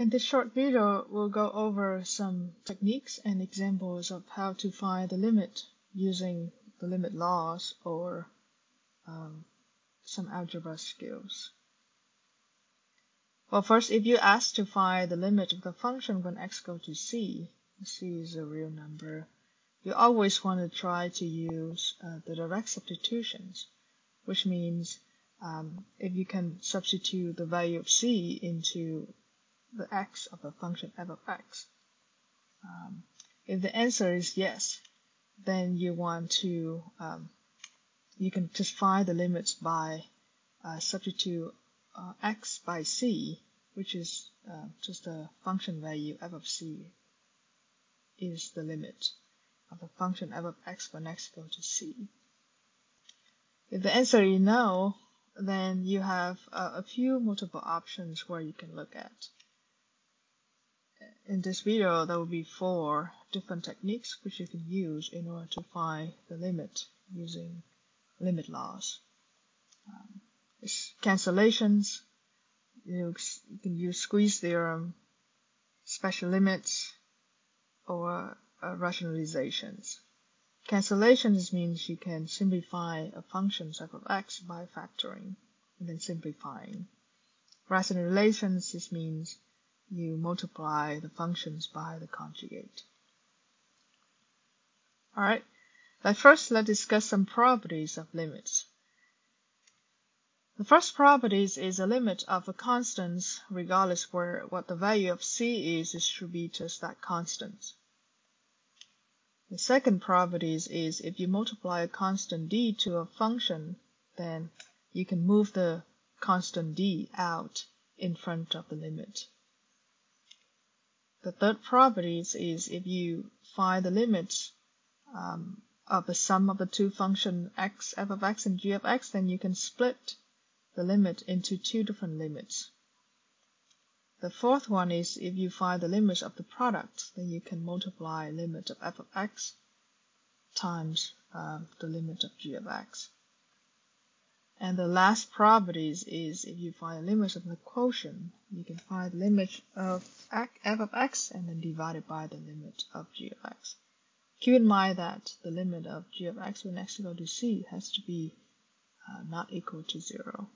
In this short video, we'll go over some techniques and examples of how to find the limit using the limit laws or um, some algebra skills. Well, first, if you ask to find the limit of the function when x goes to c, c is a real number, you always want to try to use uh, the direct substitutions, which means um, if you can substitute the value of c into the x of the function f of x. Um, if the answer is yes, then you want to, um, you can just find the limits by uh, substitute uh, x by c, which is uh, just a function value f of c is the limit of the function f of x when x goes to c. If the answer is no, then you have uh, a few multiple options where you can look at in this video, there will be four different techniques which you can use in order to find the limit using limit laws. Um, cancellations, you, can use squeeze theorem, special limits, or uh, rationalizations. Cancellations means you can simplify a function f of x by factoring and then simplifying. Rationalizations just means you multiply the functions by the conjugate. Alright, but first let's discuss some properties of limits. The first property is a limit of a constant regardless where what the value of c is, it should be just that constant. The second property is if you multiply a constant d to a function, then you can move the constant d out in front of the limit. The third property is if you find the limit um, of the sum of the two functions x, f of x, and g of x, then you can split the limit into two different limits. The fourth one is if you find the limit of the product, then you can multiply limit of f of x times uh, the limit of g of x. And the last properties is if you find the limits of the quotient, you can find the limit of f of x and then divide it by the limit of g of x. Keep in mind that the limit of g of x when x equal to c has to be uh, not equal to 0.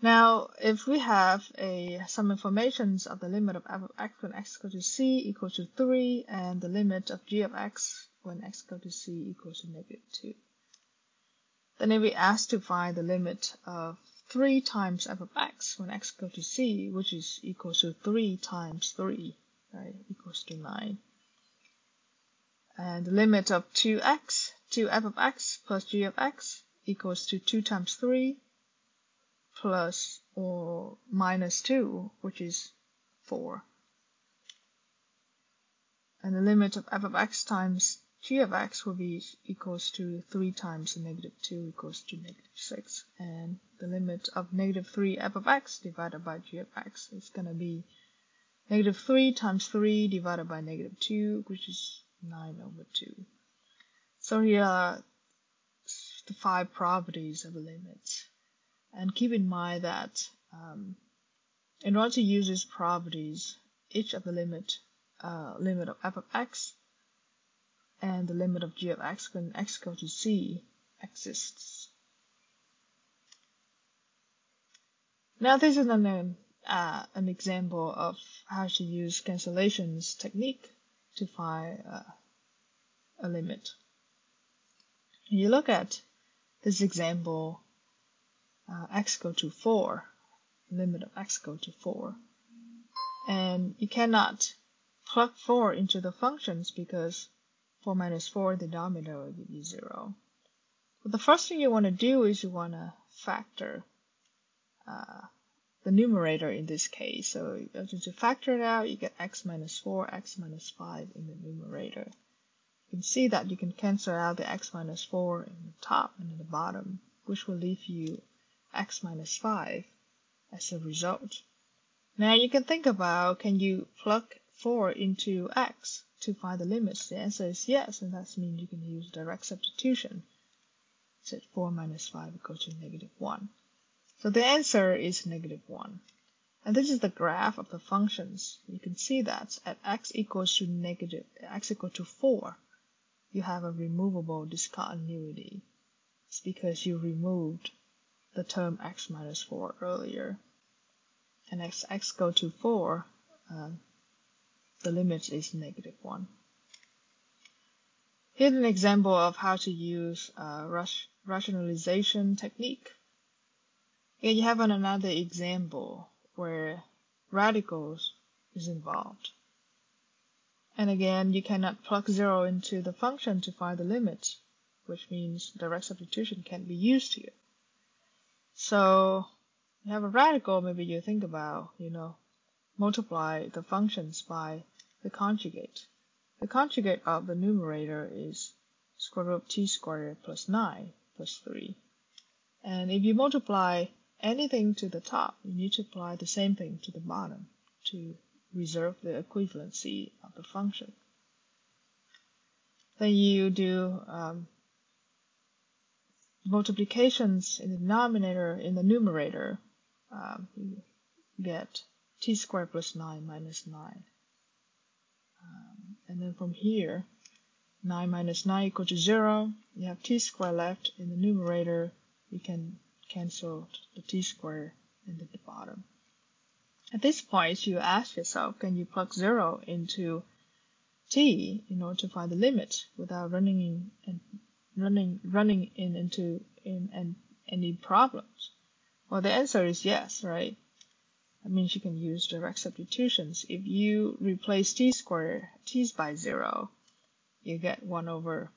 Now, if we have a some informations of the limit of f of x when x equal to c equals to 3 and the limit of g of x when x equal to c equals to negative 2. Then if we ask to find the limit of 3 times f of x when x goes to c, which is equal to 3 times 3, right, equals to 9. And the limit of 2x, 2f of x plus g of x equals to 2 times 3 plus or minus 2, which is 4. And the limit of f of x times g of x will be equals to 3 times negative 2 equals to negative 6. And the limit of negative 3 f of x divided by g of x is going to be negative 3 times 3 divided by negative 2, which is 9 over 2. So here are the five properties of a limit. And keep in mind that um, in order to use these properties, each of the limit, uh, limit of f of x and the limit of g of x when x goes to c exists. Now this is an, uh, an example of how to use cancellations technique to find uh, a limit. You look at this example, uh, x go to 4, limit of x go to 4. And you cannot plug 4 into the functions because 4 minus 4, the denominator will give you 0. But the first thing you want to do is you want to factor uh, the numerator in this case. So to factor it out, you get x minus 4, x minus 5 in the numerator. You can see that you can cancel out the x minus 4 in the top and in the bottom, which will leave you x minus 5 as a result. Now you can think about, can you plug 4 into x? to find the limits? The answer is yes, and that means you can use direct substitution. Set 4 minus 5 equals to negative 1. So the answer is negative 1. And this is the graph of the functions. You can see that at x equals to negative, x equal to 4, you have a removable discontinuity. It's because you removed the term x minus 4 earlier. And as x go to 4, uh, the limit is negative 1. Here's an example of how to use uh, a rationalization technique. Here you have another example where radicals is involved. And again, you cannot plug zero into the function to find the limit, which means direct substitution can't be used here. So you have a radical, maybe you think about, you know, multiply the functions by the conjugate. The conjugate of the numerator is square root of t squared plus 9 plus 3. And if you multiply anything to the top, you need to apply the same thing to the bottom to reserve the equivalency of the function. Then you do um, multiplications in the denominator, in the numerator, um, you get t squared plus 9 minus 9. And then from here, 9 minus 9 equal to 0. You have t squared left in the numerator. You can cancel the t squared into the bottom. At this point, you ask yourself, can you plug 0 into t in order to find the limit without running in and running running in into in, in any problems? Well, the answer is yes, right? That means you can use direct substitutions. If you replace t squared, t's by 0, you get 1 over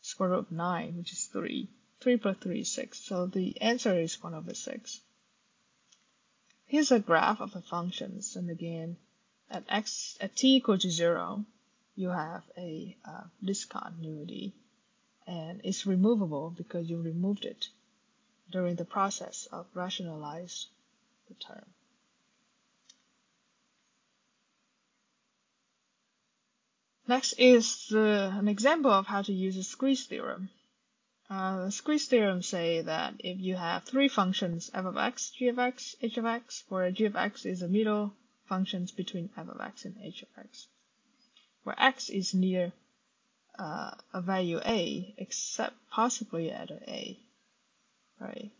square root of 9, which is 3. 3 plus 3 is 6. So the answer is 1 over 6. Here's a graph of the functions. And again, at x at t equal to 0, you have a uh, discontinuity. And it's removable because you removed it during the process of rationalize the term. Next is uh, an example of how to use a squeeze theorem. Uh, the squeeze theorem say that if you have three functions f of x, g of x, h of x, where g of x is the middle functions between f of x and h of x, where x is near uh, a value a, except possibly at a a, right?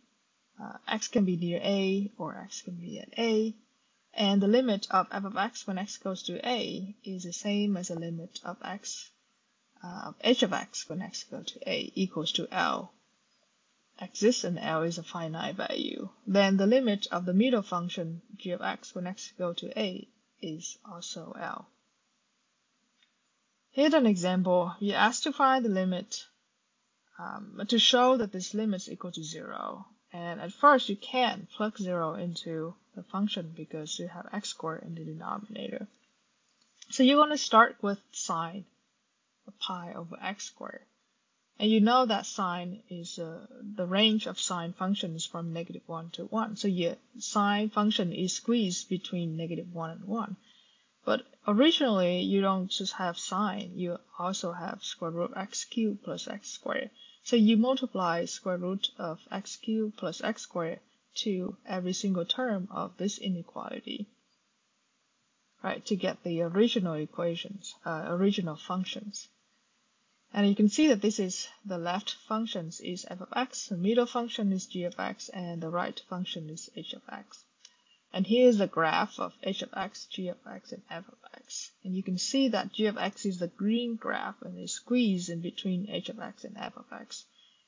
Uh, x can be near a or x can be at a, and the limit of f of x when x goes to a is the same as the limit of x uh, h of x when x goes to a equals to L exists and L is a finite value, then the limit of the middle function g of x when x goes to a is also L. Here's an example. You ask to find the limit um, to show that this limit is equal to 0. And at first you can't plug 0 into the function because you have x squared in the denominator. So you're going to start with sine of pi over x squared. And you know that sine is uh, the range of sine functions from negative 1 to 1. So your sine function is squeezed between negative 1 and 1. But originally, you don't just have sine, you also have square root of x cubed plus x squared. So you multiply square root of x cubed plus x squared to every single term of this inequality right, to get the original equations, uh, original functions. And you can see that this is the left functions is f of x, the middle function is g of x, and the right function is h of x. And here is the graph of h of x, g of x, and f of x. And you can see that g of x is the green graph and is squeezed in between h of x and f of x,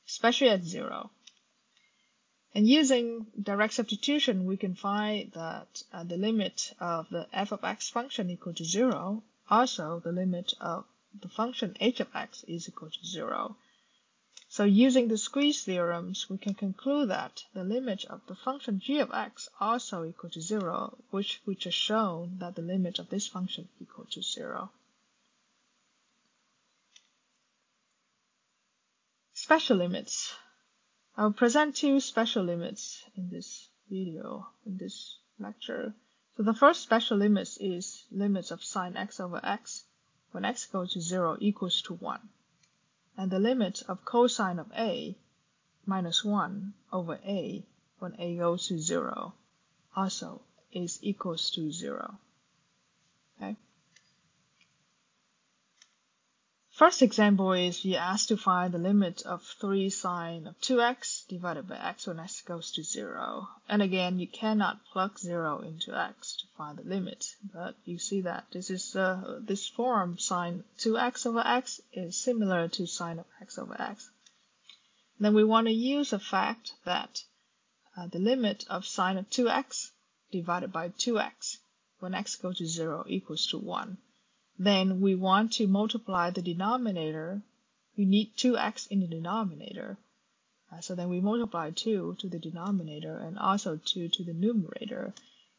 especially at zero. And using direct substitution, we can find that uh, the limit of the f of x function equal to 0, also the limit of the function h of x is equal to 0. So using the squeeze theorems, we can conclude that the limit of the function g of x also equal to 0, which we just shown that the limit of this function equal to 0. Special limits. I'll present two special limits in this video, in this lecture. So the first special limit is limits of sine x over x when x goes to 0 equals to 1. And the limit of cosine of a minus 1 over a when a goes to 0 also is equals to 0. Okay. First example is you asked to find the limit of 3 sine of 2x divided by x when x goes to 0. And again, you cannot plug 0 into x to find the limit. But you see that this is uh, this form sine 2x over x is similar to sine of x over x. Then we want to use the fact that uh, the limit of sine of 2x divided by 2x when x goes to 0 equals to 1 then we want to multiply the denominator. We need 2x in the denominator. Uh, so then we multiply 2 to the denominator and also 2 to the numerator.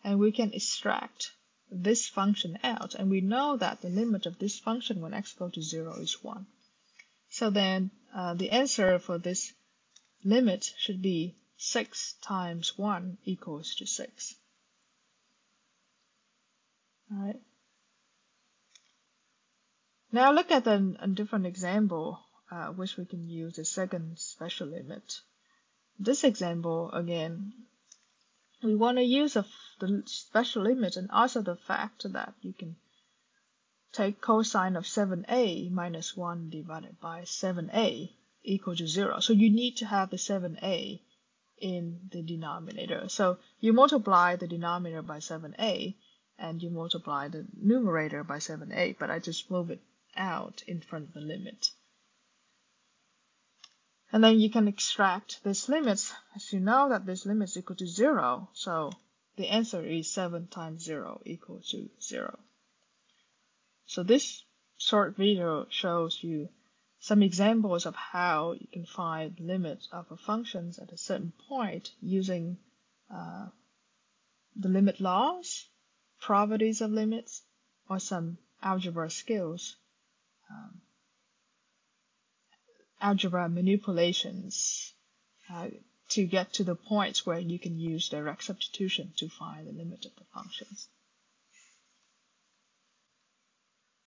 And we can extract this function out. And we know that the limit of this function when x goes to 0 is 1. So then uh, the answer for this limit should be 6 times 1 equals to 6. All right. Now look at a, a different example, uh, which we can use the second special limit. This example, again, we want to use a, the special limit and also the fact that you can take cosine of 7a minus 1 divided by 7a equal to 0. So you need to have the 7a in the denominator. So you multiply the denominator by 7a and you multiply the numerator by 7a, but I just move it out in front of the limit. And then you can extract this limit as you know that this limit is equal to 0. So the answer is 7 times 0 equals to 0. So this short video shows you some examples of how you can find limits of a functions at a certain point using uh, the limit laws, properties of limits, or some algebra skills um, algebra manipulations uh, to get to the point where you can use direct substitution to find the limit of the functions.